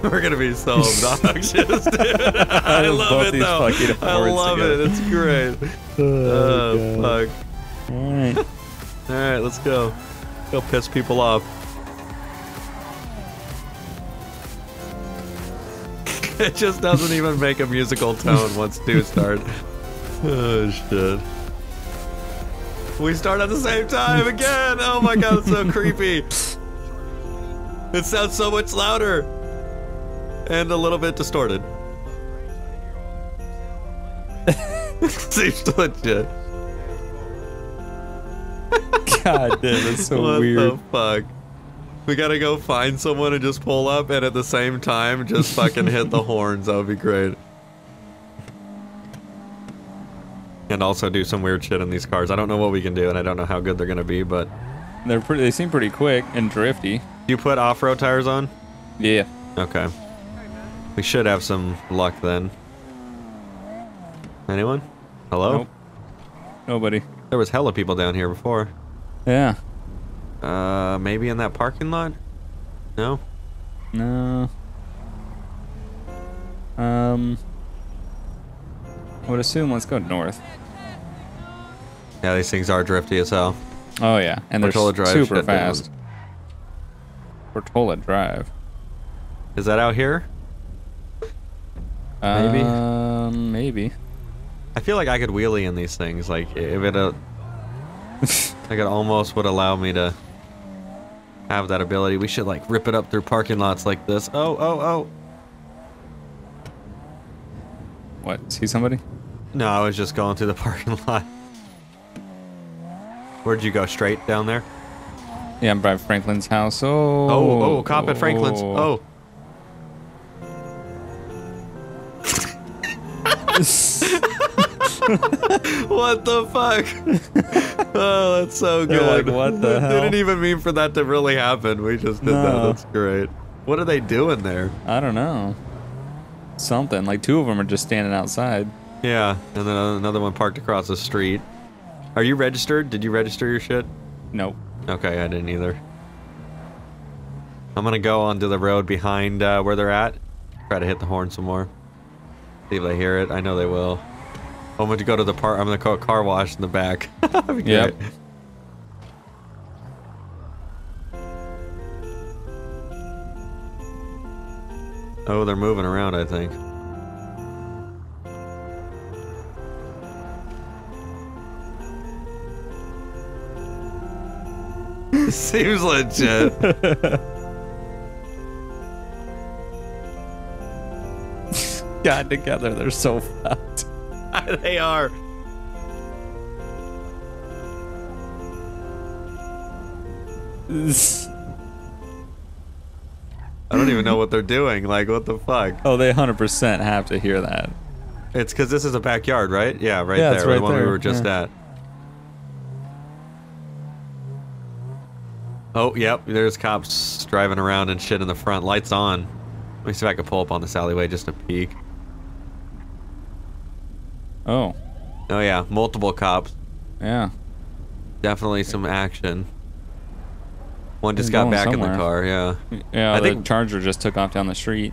We're gonna be so obnoxious, dude. I love love it though. I love together. it. It's great. Oh, oh, fuck. All right. All right, let's go. Go piss people off. it just doesn't even make a musical tone once two start. Oh shit. We start at the same time again. Oh my god, it's so creepy. It sounds so much louder and a little bit distorted. Seems legit. God damn, that's so what weird. the fuck? We gotta go find someone and just pull up and at the same time just fucking hit the horns. That would be great. And also do some weird shit in these cars. I don't know what we can do and I don't know how good they're gonna be, but They're pretty. They seem pretty quick and drifty. you put off-road tires on? Yeah. Okay. We should have some luck then. Anyone? Hello? Nope. Nobody. There was hella people down here before. Yeah. Uh, maybe in that parking lot? No? No. Um. I would assume let's go north. Yeah, these things are drifty as hell. Oh yeah, and they're Drive super shut down. fast. Portola Drive. Is that out here? Maybe. Um, maybe. I feel like I could wheelie in these things. Like if it, uh, like it almost would allow me to have that ability. We should like rip it up through parking lots like this. Oh, oh, oh. What? See somebody? No, I was just going through the parking lot. Where'd you go? Straight down there? Yeah, I'm by Franklin's house. Oh. Oh, oh, cop at Franklin's. Oh. What the fuck? oh, that's so good. like, what the hell? Didn't even mean for that to really happen. We just did that. That's great. What are they doing there? I don't know. Something like two of them are just standing outside. Yeah, and then another one parked across the street. Are you registered? Did you register your shit? Nope. Okay, I didn't either. I'm gonna go onto the road behind uh, where they're at. Try to hit the horn some more. See if they hear it. I know they will. I'm gonna go to the par. I'm gonna call a car wash in the back. Yep. Oh, they're moving around. I think. Seems legit. God, together they're so fucked. they are. I don't even know what they're doing. Like, what the fuck? oh, they 100% have to hear that. It's because this is a backyard, right? Yeah, right Yeah, there. it's the right one we were just yeah. at. Oh, yep. There's cops driving around and shit in the front. Lights on. Let me see if I can pull up on this alleyway just to peek. Oh, Oh, yeah. Multiple cops. yeah. Definitely some action. One just got back in the car, yeah. Yeah, I the think- Charger just took off down the street.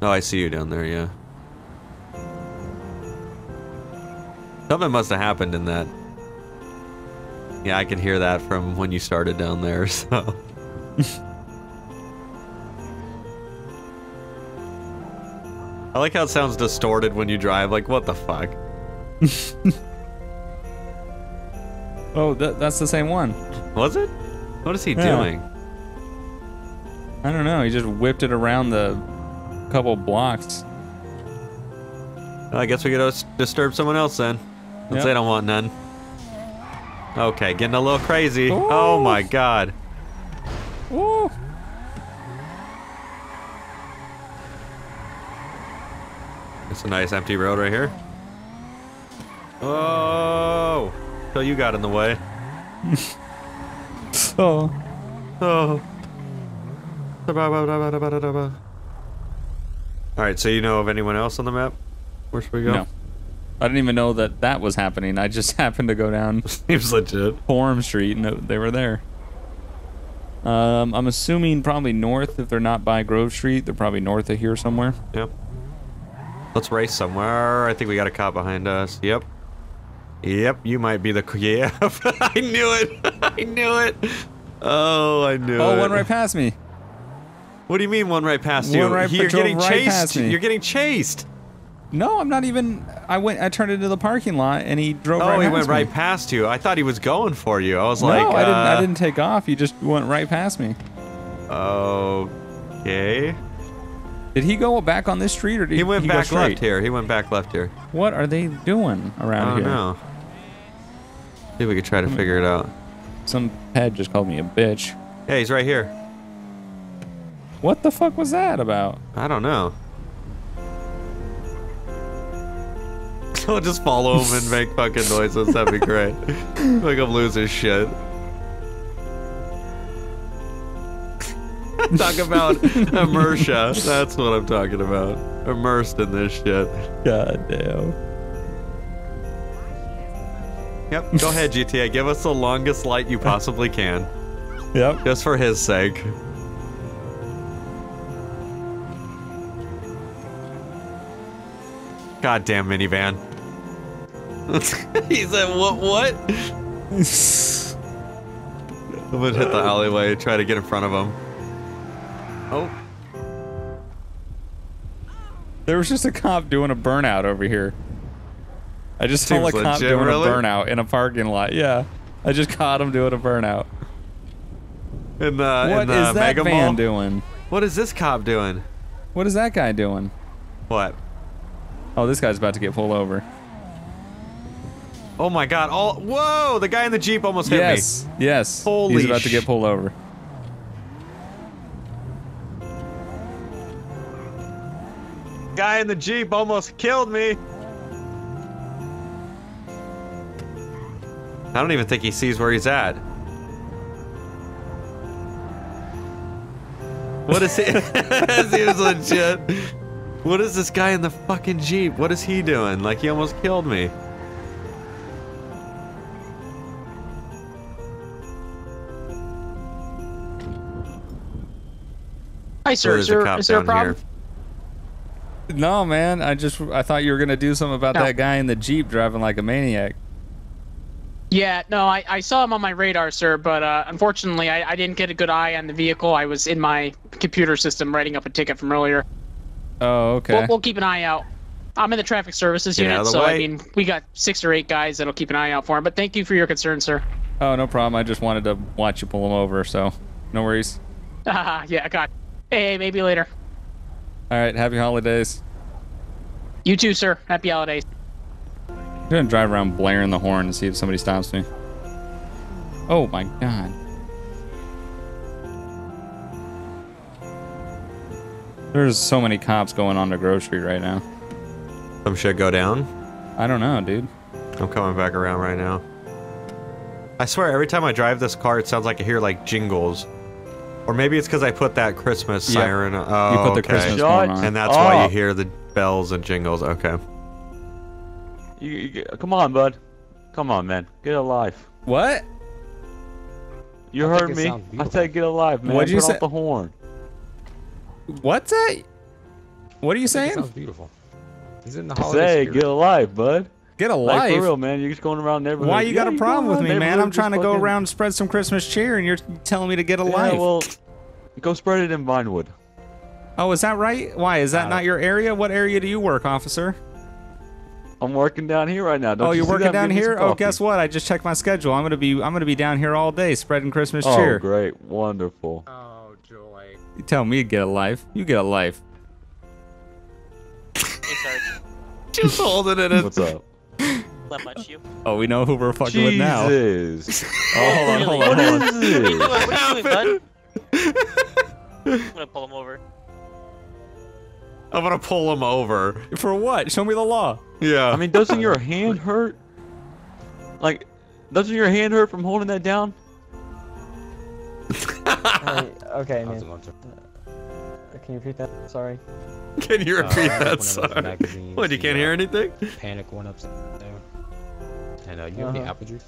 Oh, I see you down there, yeah. Something must have happened in that. Yeah, I can hear that from when you started down there, so. I like how it sounds distorted when you drive. Like, what the fuck? Oh, that, that's the same one. Was it? What is he Yeah. doing? I don't know. He just whipped it around the couple blocks. I guess we gotta disturb someone else then. Since Yep. they don't want none. Okay, getting a little crazy. Oh my god. Woo! It's a nice empty road right here. Oh! So you got in the way. Oh, Oh. Alright, so you know of anyone else on the map? Where should we go? no. I didn't even know that that was happening. I just happened to go down Seems legit. Forum Street and they were there. Um, I'm assuming probably north. If they're not by Grove Street, they're probably north of here somewhere. Yep. Let's race somewhere. I think we got a cop behind us. Yep. Yep, you might be the. Yeah, I knew it. I knew it. Oh, I knew Oh, it. one right past me. What do you mean one right past you? Right- You're getting right chased. You're getting chased. No, I'm not even. I went. I turned into the parking lot, and he drove right Oh, he went me. right past you. I thought he was going for you. I was No, like, I didn't. I uh, didn't take off. He just went right past me. Okay. Did he go back on this street, or did He went go back left here. He went back left here. What are they doing around I around don't here? know. See if we could try to hmm. figure it out. Some ped just called me a bitch. Hey, he's right here. What the fuck was that about? I don't know. I'll just follow him and make fucking noises. That'd be great. Make him lose his shit. Talk about immersia. That's what I'm talking about. Immersed in this shit. God damn. Yep. Go ahead, GTA. Give us the longest light you possibly can, Yep. just for his sake. Goddamn minivan. he said, "What? What?" I'm gonna hit the alleyway, try to get in front of him. Oh, There was just a cop doing a burnout over here. I just saw Seems a cop doing really? a burnout in a parking lot. Yeah. I just caught him doing a burnout. in the What in is that mega van mall. doing? What is this cop doing? What is that guy doing? What? Oh, this guy's about to get pulled over. Oh my God! All whoa! The guy in the jeep almost hit me. yes. Yes. Holy He's about to get pulled over. Guy in the Jeep almost killed me. I don't even think he sees where he's at. What is he? that seems legit. What is this guy in the fucking Jeep? What is he doing? Like, he almost killed me. Hi, sir. is Is there, a there a problem? here. No, man. I just I thought you were gonna do something about No. that guy in the Jeep driving like a maniac. Yeah, no, I, I saw him on my radar, sir, but uh, unfortunately, I, I didn't get a good eye on the vehicle. I was in my computer system writing up a ticket from earlier. Oh, okay. We'll, we'll keep an eye out. I'm in the traffic services Get unit, of the so I mean, we got six or eight guys that'll keep an eye out for him. But thank you for your concern, sir. Oh, no problem. I just wanted to watch you pull him over, so no worries. Haha, yeah, I got. Hey, maybe later. All right. Happy holidays. You too, sir. Happy holidays. I'm gonna drive around blaring the horn and see if somebody stops me. Oh my god. There's so many cops going on to Grove Street right now. Some shit go down. I don't know, dude. I'm coming back around right now. I swear, every time I drive this car, it sounds like I hear like jingles. Or maybe it's because I put that Christmas Yep. siren. Oh, you put the okay. Christmas Shut horn on. And that's why you hear the bells and jingles. Okay. You, you, come on, bud. Come on, man. Get a life. What? You I heard me. I said get a life, man. What'd you Turn say? off the horn. What's that? What are you I think it saying? sounds beautiful. He's in the I holiday say spirit. get a life, bud. Get a Like life. for real, man. You're just going around the neighborhood. Why you Yeah, got a problem with me, man? I'm trying to go fucking- around and spread some Christmas cheer, and you're telling me to get a Yeah, life. well, go spread it in Vinewood. oh, is that right? Why is that Uh, not your area? What area do you work, officer? I'm working down here right now. Don't oh, you you're see working down Give me some here. Oh, guess what? I just checked my schedule. I'm gonna be I'm gonna be down here all day spreading Christmas Oh, cheer. great, wonderful. Oh, joy. You tell me to get a life. You get a life. Hey, Sarge. Just holding it in. What's up? Not much, you. Oh, we know who we're fucking with now. Jesus. Oh, hold on, hold on, what hold on. is What are you doing? this? What are you doing, bud? I'm gonna pull him over. I'm gonna pull him over. For what? Show me the law. Yeah. I mean, doesn't your hand hurt? Like, doesn't your hand hurt from holding that down? Hey, okay, I was man. Going to. Uh, Can you repeat that? Sorry. can you Uh, repeat one that? Sorry. What? You can't uh, hear anything? Panic went upside down. And uh, you have any Uh-huh. apple juice?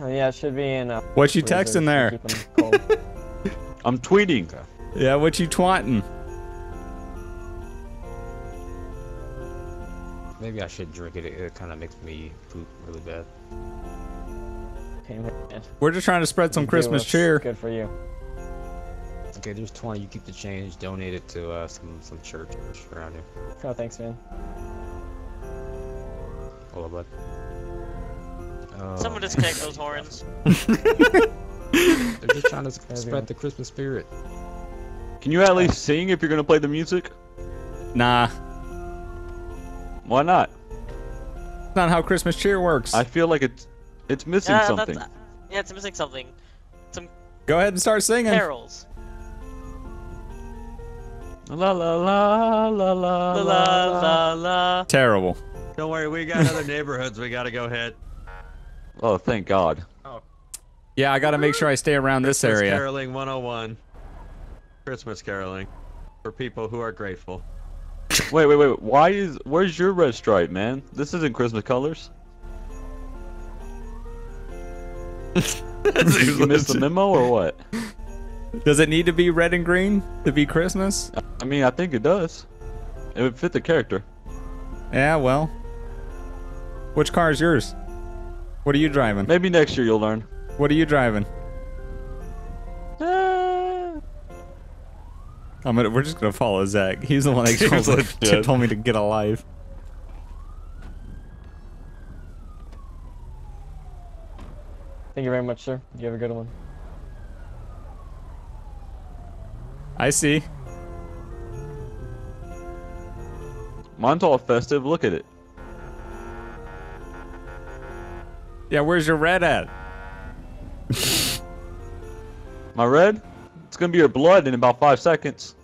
Oh, yeah, it should be in. Uh, What you texting there? keep 'em cold. I'm tweeting. Yeah, what you twatting? Maybe I should drink it. It, it kind of makes me poop really bad. okay, man. We're just trying to spread some Christmas cheer. Good for you. Okay, there's 20. You keep the change. Donate it to uh, some some church around here. Oh, thanks, man. Hold on, bud. Oh, Someone disconnect those horns. They're just trying to s- Yeah, spread the Christmas spirit. Can you at least sing if you're gonna play the music? Nah, Why not? that's not how Christmas cheer works. I feel like it's it's missing Yeah, something. that's, yeah, it's missing something. Some. Go ahead and start singing. Carols. La la la la la La la la la. Terrible. Don't worry, we got other neighborhoods we gotta go hit. Oh, thank God. Oh. Yeah, I gotta make sure I stay around this area. Christmas area. Caroling 101. Christmas caroling. For people who are grateful. Wait, wait, wait. Why is where's your red stripe, man? This isn't Christmas colors. You missed the memo or what? Does it need to be red and green to be Christmas? I mean, I think it does. It would fit the character. Yeah, well. Which car is yours? What are you driving? Maybe next year you'll learn. What are you driving? Ah. I'm gonna, we're just gonna follow Zach. He's the one that Seems told, legit. told me to get alive. Thank you very much, sir. You have a good one. I see. Mine's all festive. Look at it. Yeah, where's your red at? My red? It's gonna be your blood in about five seconds.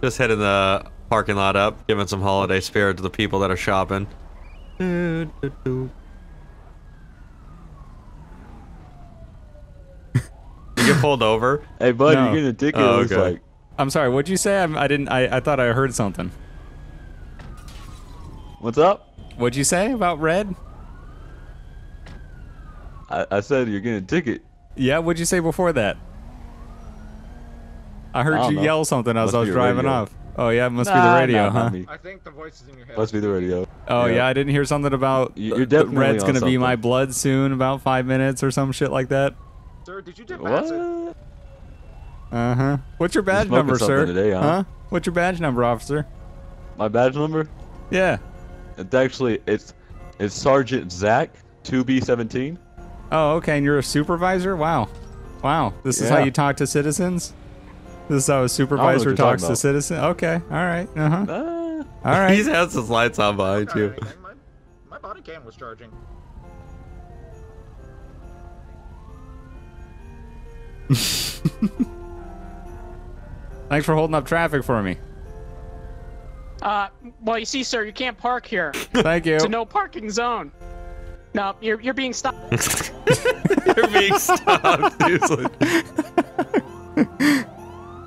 Just hitting the parking lot up, giving some holiday spirit to the people that are shopping. Get pulled over. Hey, bud, No. you're getting a ticket. Oh, looks okay. like. I'm sorry. What'd you say? I, I didn't. I, I thought I heard something. What's up? What'd you say about red? I, I said you're getting a ticket. Yeah. What'd you say before that? I heard I you know. yell something as Must I was driving radio. off. Oh yeah, it must be the radio, nah, huh? not me. I think the voices in your head. Must be the radio. Oh yeah. Yeah. I didn't hear something about You- th- you're definitely red's gonna be my blood soon, about five minutes or some shit like that. Sir, did you dip acid? What? Uh huh. What's your badge number, sir? today, huh? What's your badge number, officer? My badge number? Yeah. It's actually it's it's Sergeant Zach, 2B17. Oh, okay. And you're a supervisor? Wow. Wow. This is how you talk to citizens? This is how a supervisor talks to citizens? Okay. All right. Uh huh. Ah, All He right. has his lights on behind you. My, my body cam was charging. Thanks for holding up traffic for me. Uh, well, you see, sir, you can't park here. Thank you. It's a no parking zone. No, you're you're being stopped. You're being stopped. Seriously.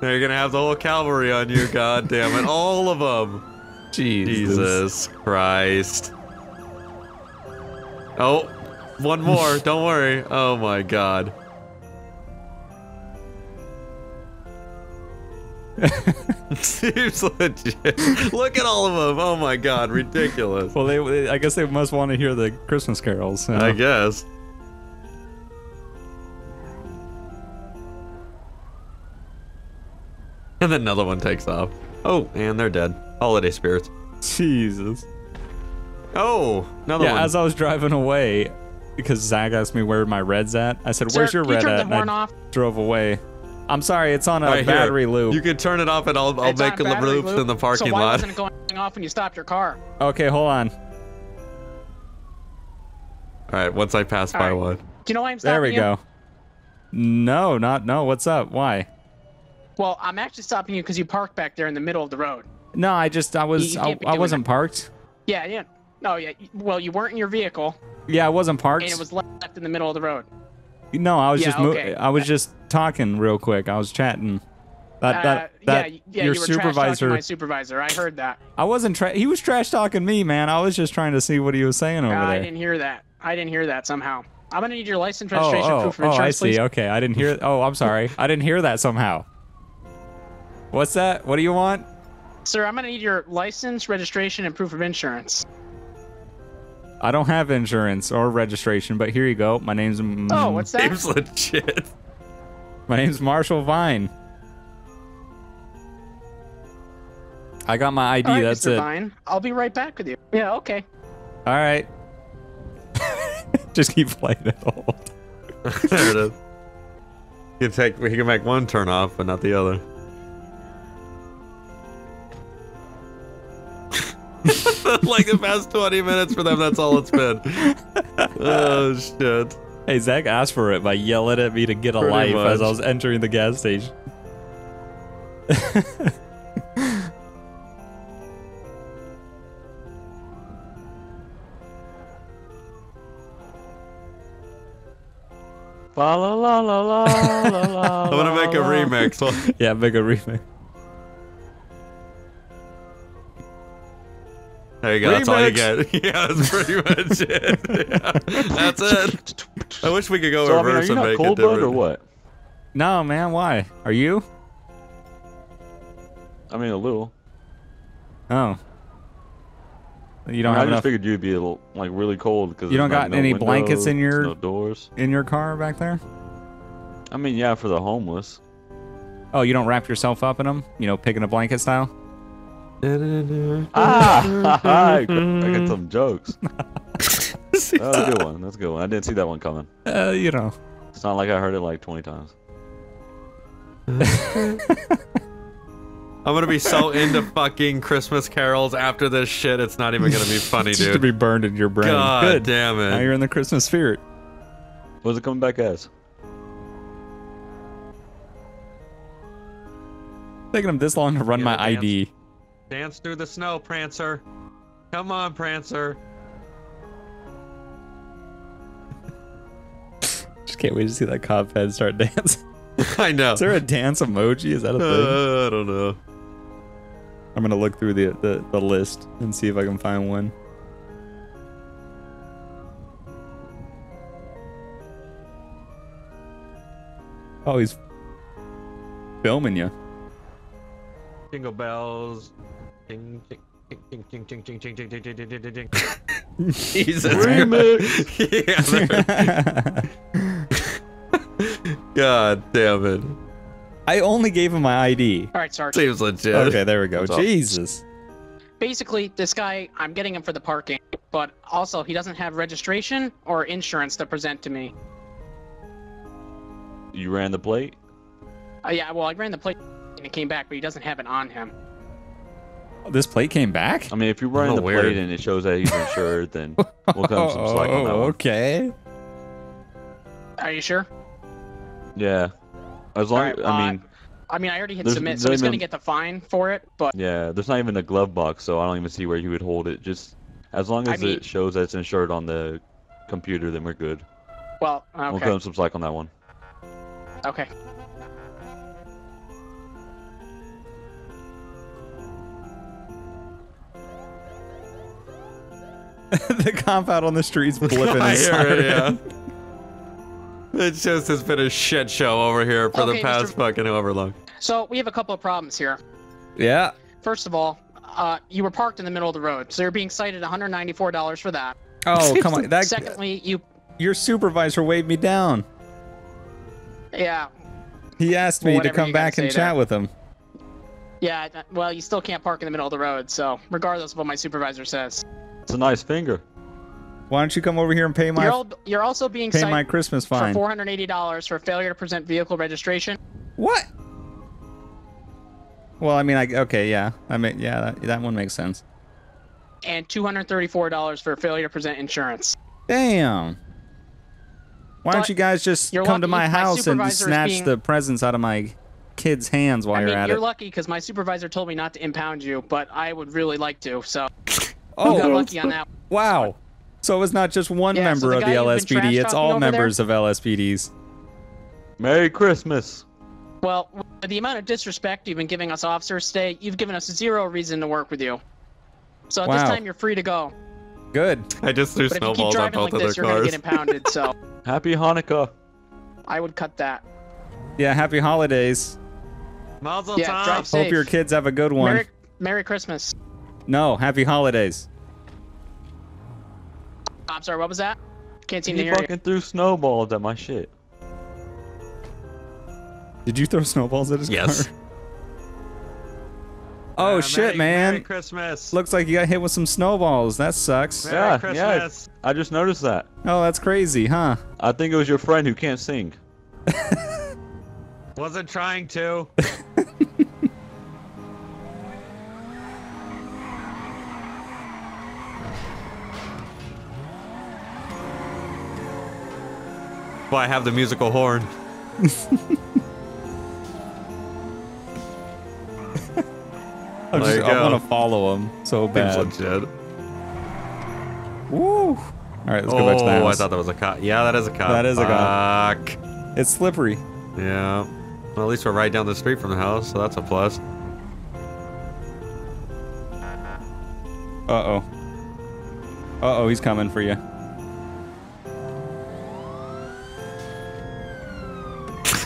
Now You're gonna have the whole cavalry on you. God damn it, all of them. Jesus Christ. Oh, one more. Don't worry. Oh my God. Seems legit. Look at all of them. Oh my God, ridiculous. Well, they, they- I guess they must want to hear the Christmas carols. you know? I guess. And then another one takes off. Oh, and they're dead. Holiday spirits. Jesus. Oh, another Yeah, one. as I was driving away, because Zach asked me where my red's at, I said, "Where's your can you red turn at?" the And I off? drove away. I'm sorry, it's on a Right here. battery loop. You can turn it off and I'll, I'll make a the loops loop, in the parking so why lot. wasn't it going off when you stopped your car? Okay, hold on. Alright, once I pass by Alright. one. Do you know why I'm stopping There we you? go. No, not no. What's up? Why? Well, I'm actually stopping you because you parked back there in the middle of the road. No, I just I was You I, can't I wasn't that. parked. Yeah, yeah. No, yeah. Well, you weren't in your vehicle, Yeah, I wasn't parked. and it was left in the middle of the road. No, I was Yeah, just mo- okay. I was just talking real quick. I was chatting. That Uh, that that yeah, yeah, your you were supervisor. my supervisor. I heard that. I wasn't. Tra- he was trash talking me, man. I was just trying to see what he was saying over Uh, I didn't hear that. I didn't hear that somehow. I'm gonna need your license, Oh, registration, oh, proof of insurance, oh, I see. please. Okay, I didn't hear. Oh, I'm sorry. I didn't hear that somehow. What's that? What do you want? Sir, I'm gonna need your license, registration, and proof of insurance. I don't have insurance or registration, but here you go. My name's mm, Oh, what's that? Seems legit. my name's Marshall Vine. I got my ID. All right, that's Mr. it. Vine. I'll be right back with you. Yeah, okay. All right. Just keep playing it. Hold. there it is. He can take. He can make one turn off, but not the other. like the past 20 minutes for them, that's all it's been. Oh shit. Hey, Zach asked for it by yelling at me to get a Pretty life as I was entering the gas station. La la la la la la la. I'm gonna make a remix. Yeah, make a remix. There you go. That's all you get. Yeah, that's pretty much it. Yeah, that's it. I wish we could go So I mean, are you and not make it cold blood different. or what? No, man, why? Are you? I mean, a little. Oh. You don't I, mean, I have just enough figured you'd be a little, like really cold because You don't got any blankets in your- no doors. in your car back there? I mean, yeah, for the homeless. Oh, you don't wrap yourself up in them? You know, picking a blanket style? Ah, I got some jokes. That's a good one. That's a good one. I didn't see that one coming. Uh, you know. It's not like I heard it like 20 times. I'm gonna be so into fucking Christmas carols after this shit. It's not even gonna be funny, Just to be burned in your brain. God Good. damn it! Now you're in the Christmas spirit. What's it coming back as? Taking him this long to run You my dance. ID. Dance through the snow, Prancer. Come on, Prancer. Just can't wait to see that cop head start dancing. I know. Is there a dance emoji? Is that a thing? Uh, I don't know. I'm gonna look through the, the, the list and see if I can find one. Oh, he's filming you. Jingle bells. Ding, ding, ding, ding, ding, ding, ding, ding, ding, ding, ding, ding, ding, ding. Jesus. yeah, there- God damn it. I only gave him my ID. All right, Sarge. Seems legit. Okay, there we go. What's up? Jesus. Basically, this guy, I'm getting him for the parking, but also he doesn't have registration or insurance to present to me. You ran the plate? Uh, yeah, well, I ran the plate and it came back, but he doesn't have it on him. This plate came back? I mean, if you run Oh, the weird. plate and it shows that he's insured, then we'll come some slack on that one. okay. Are you sure? Yeah. As long, Alright, I uh, mean, I mean, I already hit submit, so there's he's gonna get the fine for it. But yeah, there's not even a glove box, so I don't even see where he would hold it. Just as long I as mean- it shows that it's insured on the computer, then we're good. well, okay. We'll okay, come some slack on that one. okay. the cop out on the streets blipping I his hear it, yeah. It just has been a shit show over here for the past Mr. fucking however long. So we have a couple of problems here. Yeah. First of all, uh, you were parked in the middle of the road, so you're being cited $194 for that. Oh, come on. That Secondly, you, your supervisor waved me down. yeah, He asked me to come back and chat there. with him. yeah. Well, you still can't park in the middle of the road, so regardless of what my supervisor says, It's a nice finger. Why don't you come over here and pay my you're, al- you're also being pay cited my Christmas fine. for $480 for failure to present vehicle registration. What? Well, I mean, I okay, yeah. I mean, yeah, that, that one makes sense. and $234 for failure to present insurance. Damn. Why don't But you guys just you're come to lucky my my house and supervisor is snatch being- the presents out of my kids' hands while I you're mean, at you're it? lucky because my supervisor told me not to impound you, but I would really like to. So oh, you got lucky on that. wow. So it's not just one Yeah, so member the of the guy LSPD; it's all over there? members of LSPDs. Merry Christmas. Well, the amount of disrespect you've been giving us officers today, you've given us zero reason to work with you. So at this time, you're free to go. Good. I just threw But if you keep snowballs at driving both like of this, their you're gonna get impounded. So Happy Hanukkah. I would cut that. Yeah, happy holidays. Mazel Yeah, tov. drive. Hope your kids have a good one. Merry, Merry Christmas. No, happy holidays. I'm sorry, what was that? Can't seem to He hear you. fucking threw snowballs at my shit. Did you throw snowballs at his Yes. car? Oh Uh, shit, Merry- man. Merry Christmas. Looks like you got hit with some snowballs. That sucks. Merry yeah, Christmas. yeah. I just noticed that. Oh, that's crazy, huh? I think it was your friend who can't sing. Wasn't trying to. Why I have the musical horn. I'm There just, I want to follow him so Seems bad. legit. Woo! All right, let's go back to the Oh, I thought that was a cop. Yeah, that is a cop. That is a cop. Fuck. It's slippery. Yeah. Well, at least we're right down the street from the house, so that's a plus. Uh oh. Uh oh, he's coming for you.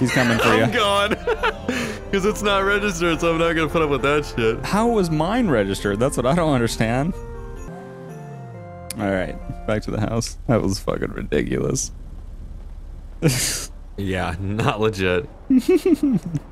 He's coming for I'm you. gone. Because it's not registered, so I'm not going to put up with that shit. How was mine registered? That's what I don't understand. All right, back to the house. That was fucking ridiculous. Yeah, not legit.